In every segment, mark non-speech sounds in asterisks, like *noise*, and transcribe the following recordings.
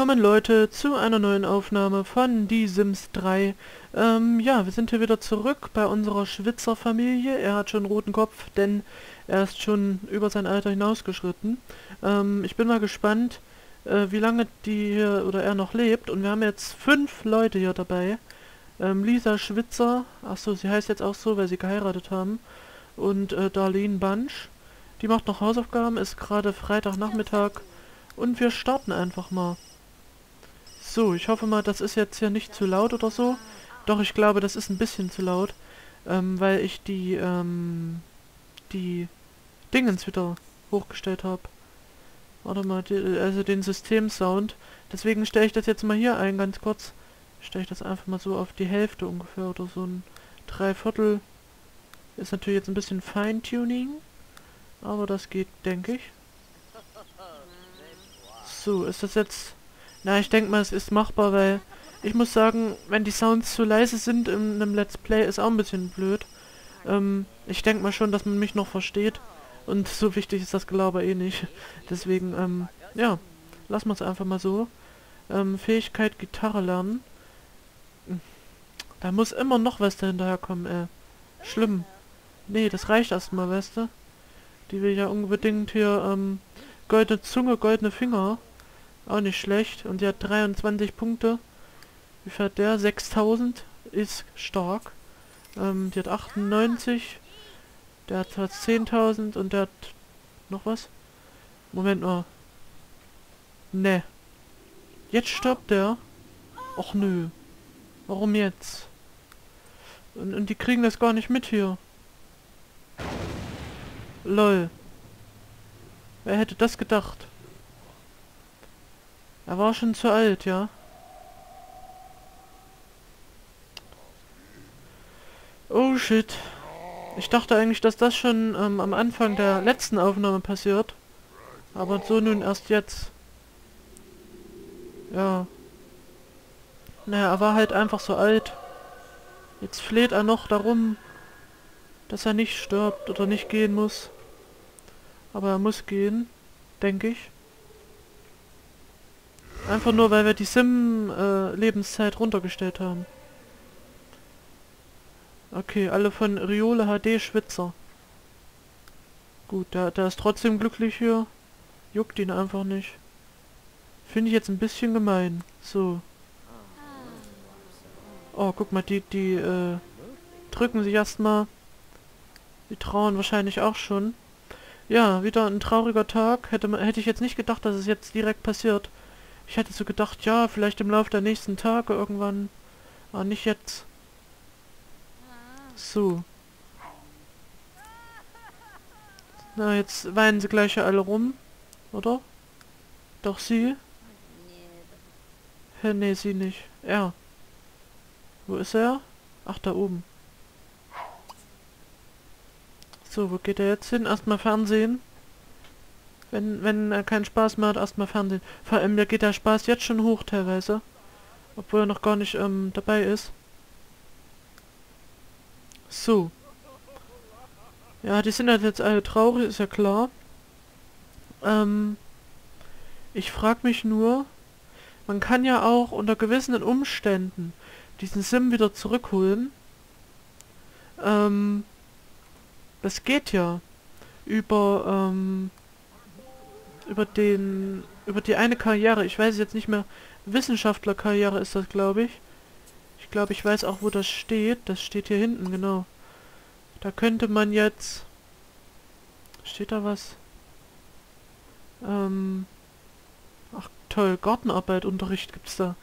Willkommen Leute zu einer neuen Aufnahme von Die Sims 3. Ähm, ja, wir sind hier wieder zurück bei unserer Schwitzer-Familie. Er hat schon roten Kopf, denn er ist schon über sein Alter hinausgeschritten. Ähm, ich bin mal gespannt, äh, wie lange die hier oder er noch lebt. Und wir haben jetzt fünf Leute hier dabei. Ähm, Lisa Schwitzer, achso, sie heißt jetzt auch so, weil sie geheiratet haben. Und äh, Darlene Bunch. Die macht noch Hausaufgaben, ist gerade Freitagnachmittag. Und wir starten einfach mal. So, ich hoffe mal, das ist jetzt hier nicht zu laut oder so. Doch, ich glaube, das ist ein bisschen zu laut. Ähm, weil ich die, ähm, die Dingens wieder hochgestellt habe. Warte mal, die, also den Systemsound. Deswegen stelle ich das jetzt mal hier ein, ganz kurz. Stelle ich das einfach mal so auf die Hälfte ungefähr oder so ein Dreiviertel. Ist natürlich jetzt ein bisschen Feintuning. Aber das geht, denke ich. So, ist das jetzt... Na, ich denke mal, es ist machbar, weil... Ich muss sagen, wenn die Sounds zu leise sind in einem Let's Play, ist auch ein bisschen blöd. Ähm, ich denke mal schon, dass man mich noch versteht. Und so wichtig ist das Gelaber eh nicht. *laughs* Deswegen, ähm, ja, lassen wir es einfach mal so. Ähm, Fähigkeit Gitarre lernen. Da muss immer noch was dahinterher kommen, ey. Schlimm. Nee, das reicht erstmal, weißt du? Die will ja unbedingt hier, ähm, goldene Zunge, goldene Finger. Auch nicht schlecht. Und die hat 23 Punkte. Wie hat der? 6000. Ist stark. Ähm, die hat 98. Der hat 10.000 und der hat noch was? Moment mal. Ne. Jetzt stoppt der. Och nö. Warum jetzt? Und, und die kriegen das gar nicht mit hier. Lol. Wer hätte das gedacht? Er war schon zu alt, ja? Oh shit. Ich dachte eigentlich, dass das schon ähm, am Anfang der letzten Aufnahme passiert. Aber so nun erst jetzt. Ja. Naja, er war halt einfach so alt. Jetzt fleht er noch darum, dass er nicht stirbt oder nicht gehen muss. Aber er muss gehen, denke ich. Einfach nur, weil wir die Sim-Lebenszeit äh, runtergestellt haben. Okay, alle von Riole HD Schwitzer. Gut, der, der ist trotzdem glücklich hier. Juckt ihn einfach nicht. Finde ich jetzt ein bisschen gemein. So. Oh, guck mal, die, die, äh, drücken sich erstmal. Die trauen wahrscheinlich auch schon. Ja, wieder ein trauriger Tag. Hätte, hätte ich jetzt nicht gedacht, dass es jetzt direkt passiert. Ich hätte so gedacht, ja, vielleicht im Laufe der nächsten Tage irgendwann. Aber nicht jetzt. So. Na, jetzt weinen sie gleich alle rum. Oder? Doch sie? Hä, nee, sie nicht. Er. Wo ist er? Ach, da oben. So, wo geht er jetzt hin? Erstmal Fernsehen. Wenn, wenn er keinen Spaß mehr hat, erstmal Fernsehen. Vor allem, da geht der Spaß jetzt schon hoch teilweise. Obwohl er noch gar nicht ähm, dabei ist. So. Ja, die sind halt jetzt alle traurig, ist ja klar. Ähm, ich frage mich nur, man kann ja auch unter gewissen Umständen diesen Sim wieder zurückholen. Ähm, das geht ja über ähm, über den, über die eine Karriere. Ich weiß jetzt nicht mehr. Wissenschaftlerkarriere ist das, glaube ich. Ich glaube, ich weiß auch, wo das steht. Das steht hier hinten, genau. Da könnte man jetzt... Steht da was? Ähm... Ach, toll. Gartenarbeit, Unterricht gibt's da.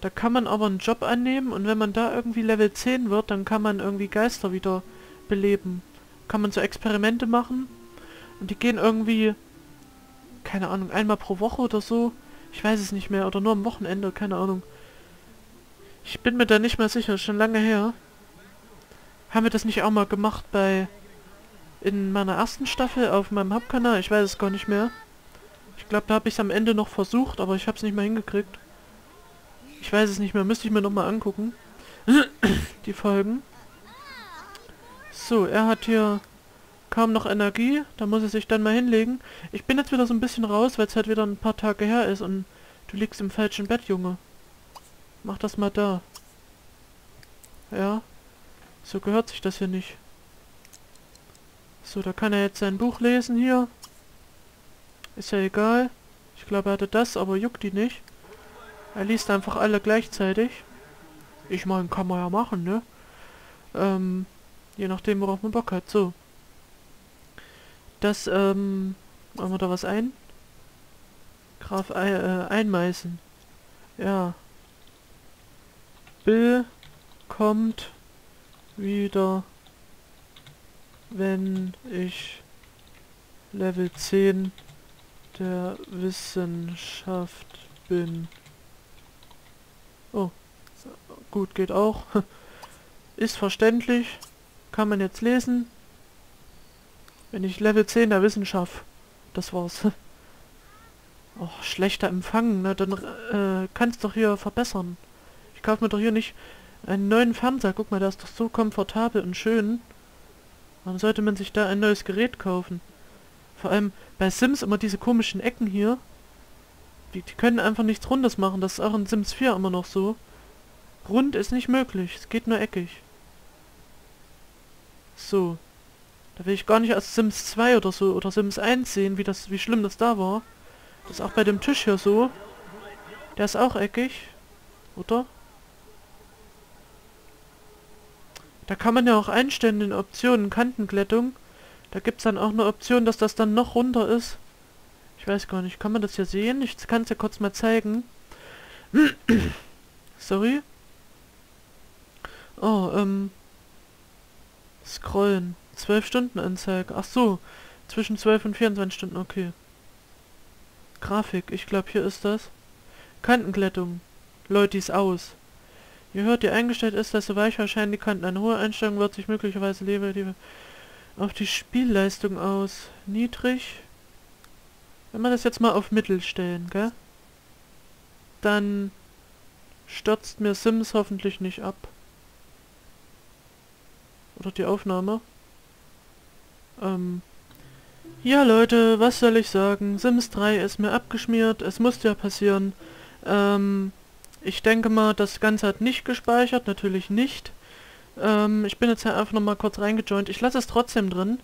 Da kann man aber einen Job annehmen und wenn man da irgendwie Level 10 wird, dann kann man irgendwie Geister wieder beleben. Kann man so Experimente machen und die gehen irgendwie keine Ahnung, einmal pro Woche oder so. Ich weiß es nicht mehr. Oder nur am Wochenende, keine Ahnung. Ich bin mir da nicht mehr sicher, schon lange her. Haben wir das nicht auch mal gemacht bei... In meiner ersten Staffel auf meinem Hauptkanal? Ich weiß es gar nicht mehr. Ich glaube, da habe ich es am Ende noch versucht, aber ich habe es nicht mehr hingekriegt. Ich weiß es nicht mehr, müsste ich mir nochmal angucken. *coughs* Die Folgen. So, er hat hier kaum noch Energie. Da muss er sich dann mal hinlegen. Ich bin jetzt wieder so ein bisschen raus, weil es halt wieder ein paar Tage her ist und Du liegst im falschen Bett, Junge. Mach das mal da. Ja. So gehört sich das hier nicht. So, da kann er jetzt sein Buch lesen hier. Ist ja egal. Ich glaube, er hatte das, aber juckt die nicht. Er liest einfach alle gleichzeitig. Ich meine, kann man ja machen, ne? Ähm, je nachdem, worauf man Bock hat. So. Das, ähm, machen wir da was ein? Graf äh, einmeißen. Ja. Bill kommt wieder, wenn ich Level 10 der Wissenschaft bin. Oh, gut, geht auch. *laughs* Ist verständlich. Kann man jetzt lesen. Wenn ich Level 10 der Wissenschaft. Das war's. *laughs* Oh, schlechter Empfang, ne? Dann äh, kannst doch hier verbessern. Ich kaufe mir doch hier nicht einen neuen Fernseher. Guck mal, der ist doch so komfortabel und schön. Warum sollte man sich da ein neues Gerät kaufen? Vor allem bei Sims immer diese komischen Ecken hier. Die, die können einfach nichts Rundes machen. Das ist auch in Sims 4 immer noch so. Rund ist nicht möglich. Es geht nur eckig. So. Da will ich gar nicht als Sims 2 oder so oder Sims 1 sehen, wie das, wie schlimm das da war. Das ist auch bei dem Tisch hier so. Der ist auch eckig. Oder? Da kann man ja auch einstellen in Optionen Kantenglättung. Da gibt es dann auch eine Option, dass das dann noch runter ist. Ich weiß gar nicht, kann man das hier sehen? Ich kann es ja kurz mal zeigen. *coughs* Sorry. Oh, ähm... Scrollen. 12 Stunden Anzeige. Ach so. Zwischen 12 und 24 Stunden, okay. Grafik, ich glaube hier ist das. Kantenglättung. Leutis aus. Ihr hört, die eingestellt ist, dass so weich erscheinen die Kanten. Eine hohe Einstellung wird sich möglicherweise lebe, auf die Spielleistung aus. Niedrig. Wenn wir das jetzt mal auf Mittel stellen, gell? Dann stürzt mir Sims hoffentlich nicht ab. Oder die Aufnahme. Ähm, ja, Leute, was soll ich sagen? Sims 3 ist mir abgeschmiert. Es musste ja passieren. Ähm, ich denke mal, das Ganze hat nicht gespeichert. Natürlich nicht. Ähm, ich bin jetzt einfach nochmal kurz reingejoint. Ich lasse es trotzdem drin.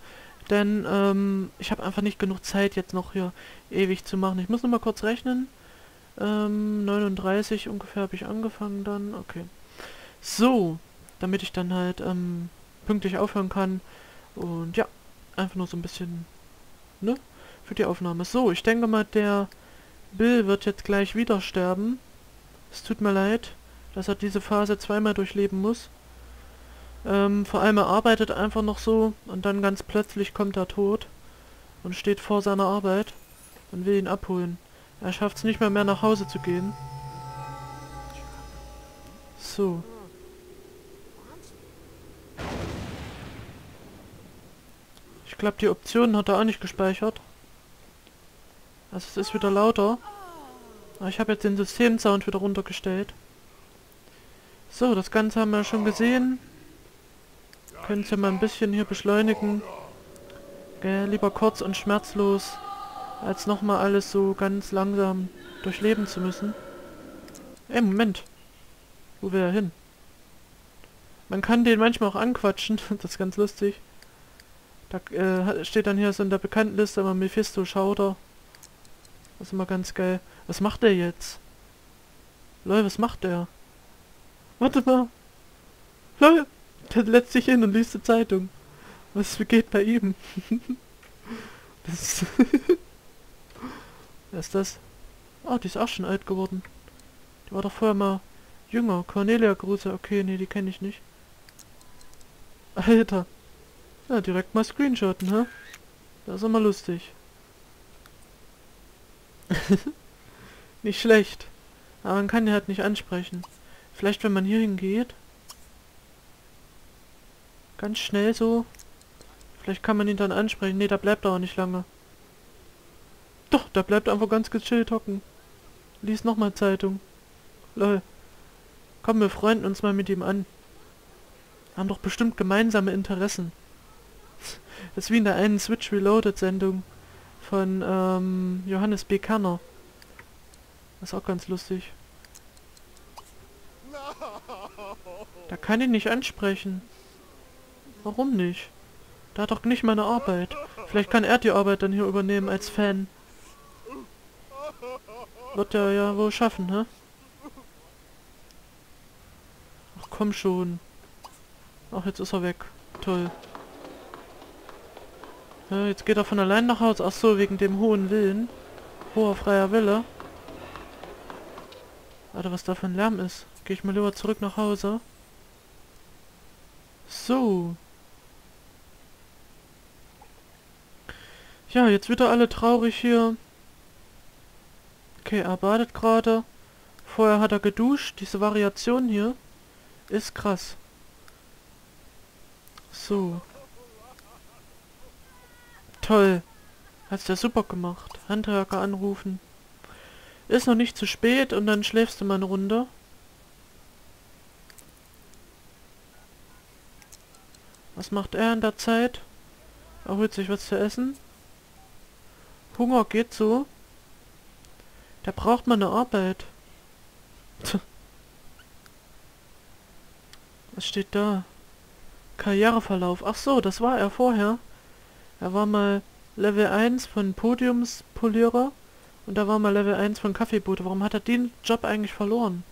Denn ähm, ich habe einfach nicht genug Zeit, jetzt noch hier ewig zu machen. Ich muss nochmal kurz rechnen. Ähm, 39 ungefähr habe ich angefangen dann. Okay. So, damit ich dann halt ähm, pünktlich aufhören kann. Und ja, einfach nur so ein bisschen ne? Für die Aufnahme. So, ich denke mal, der Bill wird jetzt gleich wieder sterben. Es tut mir leid, dass er diese Phase zweimal durchleben muss. Ähm, vor allem er arbeitet einfach noch so und dann ganz plötzlich kommt er tot und steht vor seiner Arbeit und will ihn abholen. Er schafft es nicht mehr mehr nach Hause zu gehen. So. Glaube, die Optionen hat er auch nicht gespeichert. Also es ist wieder lauter. Aber ich habe jetzt den Systemsound wieder runtergestellt. So, das Ganze haben wir schon gesehen. Können ja mal ein bisschen hier beschleunigen. Gell, lieber kurz und schmerzlos, als nochmal alles so ganz langsam durchleben zu müssen. Ey, Moment. Wo will er hin? Man kann den manchmal auch anquatschen. *laughs* das ist ganz lustig. Da äh, steht dann hier so in der Bekanntenliste immer Mephisto Schauder. Das ist immer ganz geil. Was macht der jetzt? Lol, was macht der? Warte mal. Lol, der lässt sich hin und liest die Zeitung. Was geht bei ihm? *laughs* das *laughs* Wer ist das? Ah, die ist auch schon alt geworden. Die war doch vorher mal jünger. Cornelia Gruse. Okay, nee, die kenne ich nicht. Alter. Ja, direkt mal screenshotten, hä? Das ist immer lustig. *laughs* nicht schlecht. Aber man kann ihn halt nicht ansprechen. Vielleicht, wenn man hier hingeht. Ganz schnell so. Vielleicht kann man ihn dann ansprechen. Ne, da bleibt er auch nicht lange. Doch, da bleibt einfach ganz gechillt hocken. Lies nochmal Zeitung. Lol. Komm, wir freunden uns mal mit ihm an. Haben doch bestimmt gemeinsame Interessen. Das ist wie in der einen Switch Reloaded Sendung von ähm, Johannes B. Kanner. Das ist auch ganz lustig. Da kann ich nicht ansprechen. Warum nicht? Da hat doch nicht meine Arbeit. Vielleicht kann er die Arbeit dann hier übernehmen als Fan. Wird er ja wohl schaffen, hä? Ach komm schon. Ach, jetzt ist er weg. Toll. Ja, jetzt geht er von allein nach Hause. Ach so, wegen dem hohen Willen. Hoher freier Wille. Alter, was da für ein Lärm ist. Gehe ich mal lieber zurück nach Hause. So. Ja, jetzt wieder alle traurig hier. Okay, er badet gerade. Vorher hat er geduscht. Diese Variation hier ist krass. So. Toll. Hat's ja super gemacht. Handwerker anrufen. Ist noch nicht zu spät und dann schläfst du mal eine Runde. Was macht er in der Zeit? Er holt sich was zu essen. Hunger geht so. Der braucht mal eine Arbeit. Was steht da? Karriereverlauf. Ach so, das war er vorher. Er war mal Level 1 von Podiumspolierer und da war mal Level 1 von Kaffeeboote. Warum hat er den Job eigentlich verloren?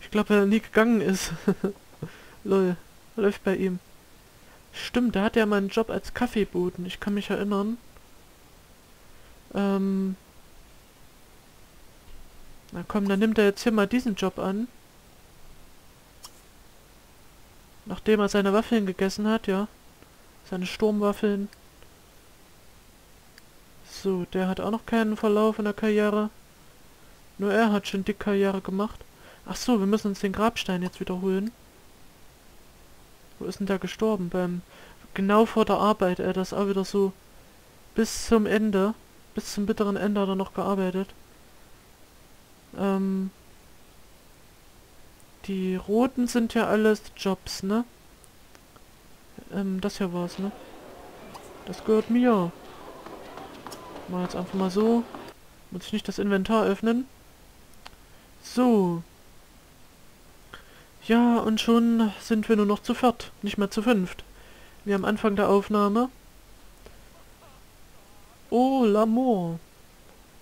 Ich glaube, er nie gegangen ist. *laughs* Lol, läuft bei ihm. Stimmt, da hat er mal einen Job als Kaffeeboten. Ich kann mich erinnern. Ähm. Na komm, dann nimmt er jetzt hier mal diesen Job an. Nachdem er seine Waffeln gegessen hat, ja. Seine Sturmwaffeln. So, der hat auch noch keinen Verlauf in der Karriere. Nur er hat schon dick Karriere gemacht. Ach so, wir müssen uns den Grabstein jetzt wiederholen. Wo ist denn der gestorben? Beim genau vor der Arbeit, er das auch wieder so bis zum Ende, bis zum bitteren Ende hat er noch gearbeitet. Ähm, die roten sind ja alles Jobs, ne? Ähm, das hier war's, ne? Das gehört mir. Mal jetzt einfach mal so. Muss ich nicht das Inventar öffnen. So. Ja, und schon sind wir nur noch zu viert, nicht mehr zu fünft. Wie am Anfang der Aufnahme. Oh, L'amour.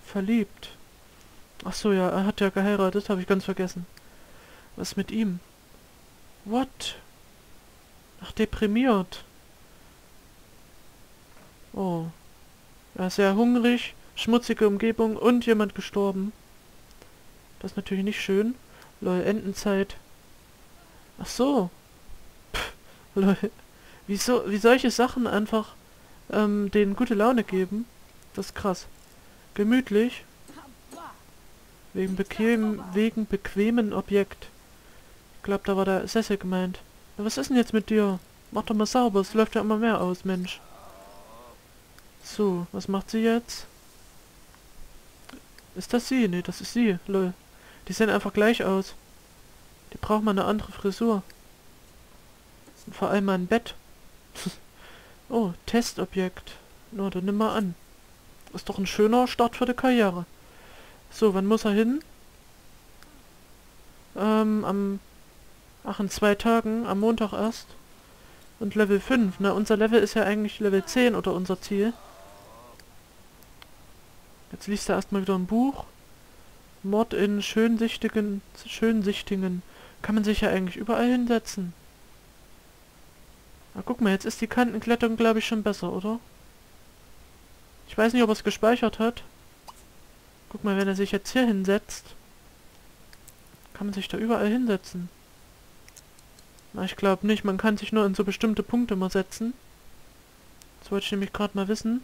Verliebt. Ach so, ja, er hat ja geheiratet, habe ich ganz vergessen. Was mit ihm? What? Ach, deprimiert. Oh. Er ist sehr hungrig, schmutzige Umgebung und jemand gestorben. Das ist natürlich nicht schön. Lol, Endenzeit. Ach so. Pff, lol. Wieso, wie solche Sachen einfach ähm, denen gute Laune geben? Das ist krass. Gemütlich. Wegen bequem, wegen bequemen Objekt. Ich glaube, da war der Sessel gemeint. Na, was ist denn jetzt mit dir? Mach doch mal sauber, es läuft ja immer mehr aus, Mensch. So, was macht sie jetzt? Ist das sie? Nee, das ist sie. Lol. Die sehen einfach gleich aus. Die braucht mal eine andere Frisur. Und vor allem mal ein Bett. *laughs* oh, Testobjekt. Na, no, dann nimm mal an. Ist doch ein schöner Start für die Karriere. So, wann muss er hin? Ähm, am... Ach, in zwei Tagen. Am Montag erst. Und Level 5. Na, unser Level ist ja eigentlich Level 10 oder unser Ziel. Jetzt liest er erstmal wieder ein Buch. Mord in Schönsichtigen, Schönsichtingen. Kann man sich ja eigentlich überall hinsetzen. Na, guck mal, jetzt ist die Kantenklettung, glaube ich, schon besser, oder? Ich weiß nicht, ob er es gespeichert hat. Guck mal, wenn er sich jetzt hier hinsetzt, kann man sich da überall hinsetzen. Na, ich glaube nicht. Man kann sich nur in so bestimmte Punkte mal setzen. Das wollte ich nämlich gerade mal wissen.